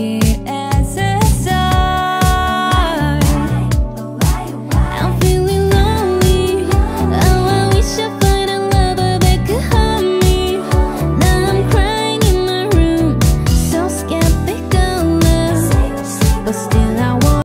again.